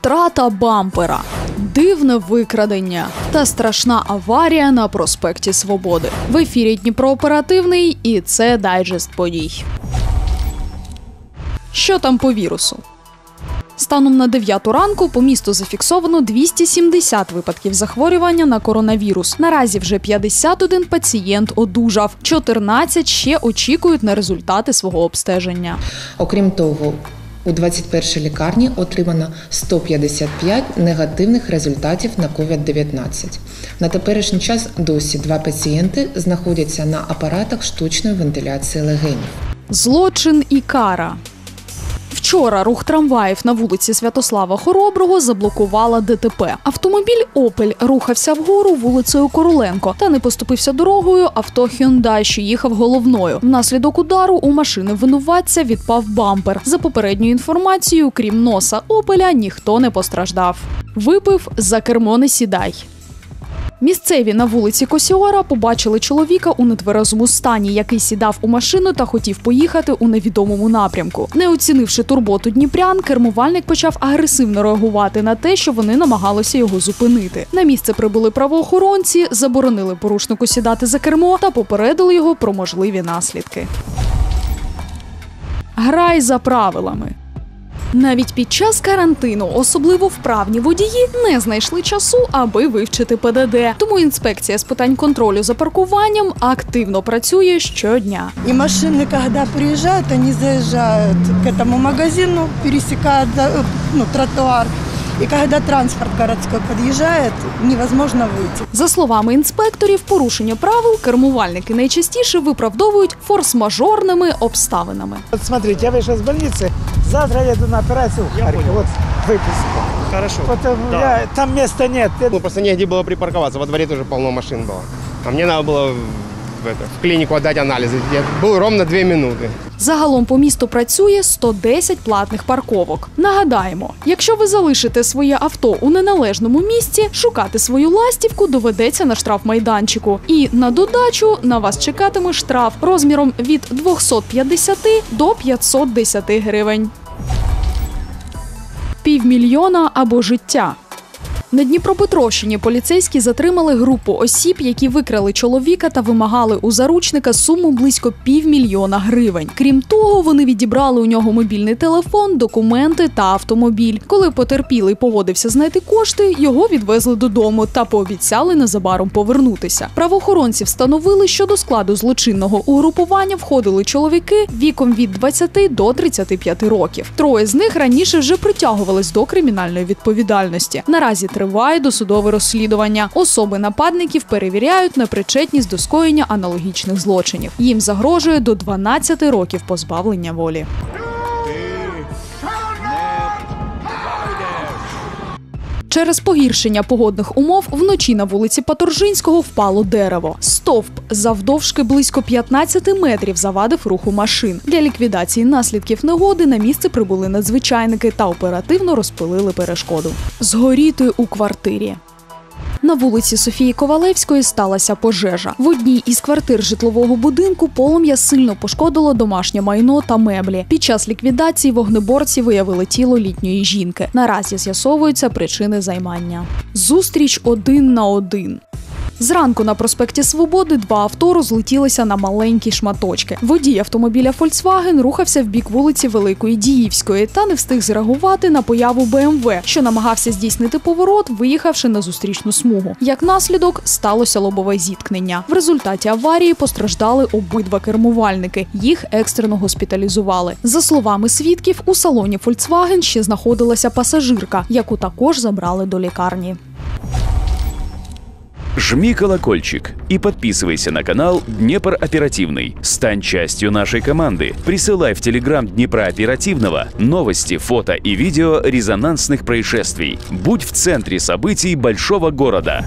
втрата бампера, дивне викрадення та страшна аварія на проспекті Свободи. В ефірі Дніпрооперативний і це дайджест подій. Що там по вірусу? Станом на 9 ранку по місту зафіксовано 270 випадків захворювання на коронавірус. Наразі вже 51 пацієнт одужав, 14 ще очікують на результати свого обстеження. Окрім того, у 21 лікарні отримано 155 негативних результатів на COVID-19. На теперішній час досі два пацієнти знаходяться на апаратах штучної вентиляції легенів. Злочин і кара. Вчора рух трамваїв на вулиці Святослава Хороброго заблокувала ДТП. Автомобіль Опель рухався вгору вулицею Короленко та не поступився дорогою авто Hyundai, що їхав головною. Внаслідок удару у машини винуватця відпав бампер. За попередньою інформацією, крім носа Опеля, ніхто не постраждав. Випив за кермо не сідай. Місцеві на вулиці Косіора побачили чоловіка у нетверезому стані, який сідав у машину та хотів поїхати у невідомому напрямку. Не оцінивши турботу дніпрян, кермувальник почав агресивно реагувати на те, що вони намагалися його зупинити. На місце прибули правоохоронці, заборонили порушнику сідати за кермо та попередили його про можливі наслідки. Грай за правилами. Навіть під час карантину особливо вправні водії не знайшли часу, аби вивчити ПДД. Тому інспекція з питань контролю за паркуванням активно працює щодня. И машины, когда приезжают, они заезжают к этому магазину, пересекают да, ну, тротуар. И когда транспорт городской подъезжает, невозможно выйти. За словами інспекторів, порушення правил кермувальники найчастіше виправдовують форс-мажорними обставинами. Вот смотрите, я вышел из больницы, завтра еду на операцию в Харьков. Вот выписка. Хорошо. Вот э, Да. я- там места нет. Я- Ну, просто негде было припарковаться, во дворе тоже полно машин было. А мне надо было в, это, в клинику отдать анализы. Я был ровно две минуты. Загалом по місту працює 110 платних парковок. Нагадаємо, якщо ви залишите своє авто у неналежному місці, шукати свою ластівку доведеться на штрафмайданчику. І на додачу на вас чекатиме штраф розміром від 250 до 510 гривень. Півмільйона або життя. На Дніпропетровщині поліцейські затримали групу осіб, які викрали чоловіка та вимагали у заручника суму близько півмільйона гривень. Крім того, вони відібрали у нього мобільний телефон, документи та автомобіль. Коли потерпілий погодився знайти кошти, його відвезли додому та пообіцяли незабаром повернутися. Правоохоронці встановили, що до складу злочинного угрупування входили чоловіки віком від 20 до 35 років. Троє з них раніше вже притягувались до кримінальної відповідальності. Наразі триває досудове розслідування. Особи нападників перевіряють на причетність до скоєння аналогічних злочинів. Їм загрожує до 12 років позбавлення волі. Через погіршення погодних умов вночі на вулиці Паторжинського впало дерево. Стовп завдовжки близько 15 метрів завадив руху машин. Для ліквідації наслідків негоди на місце прибули надзвичайники та оперативно розпилили перешкоду. Згоріти у квартирі. На вулиці Софії Ковалевської сталася пожежа. В одній із квартир житлового будинку полум'я сильно пошкодило домашнє майно та меблі. Під час ліквідації вогнеборці виявили тіло літньої жінки. Наразі з'ясовуються причини займання. Зустріч один на один. Зранку на проспекті Свободи два авто розлетілися на маленькі шматочки. Водій автомобіля Volkswagen рухався в бік вулиці Великої Діївської та не встиг зреагувати на появу БМВ, що намагався здійснити поворот, виїхавши на зустрічну смугу. Як наслідок сталося лобове зіткнення. В результаті аварії постраждали обидва кермувальники. Їх екстрено госпіталізували. За словами свідків, у салоні Volkswagen ще знаходилася пасажирка, яку також забрали до лікарні. Жми колокольчик и подписывайся на канал Днепр Оперативный. Стань частью нашей команды. Присылай в Телеграм Днепра Оперативного новости, фото и видео резонансных происшествий. Будь в центре событий большого города.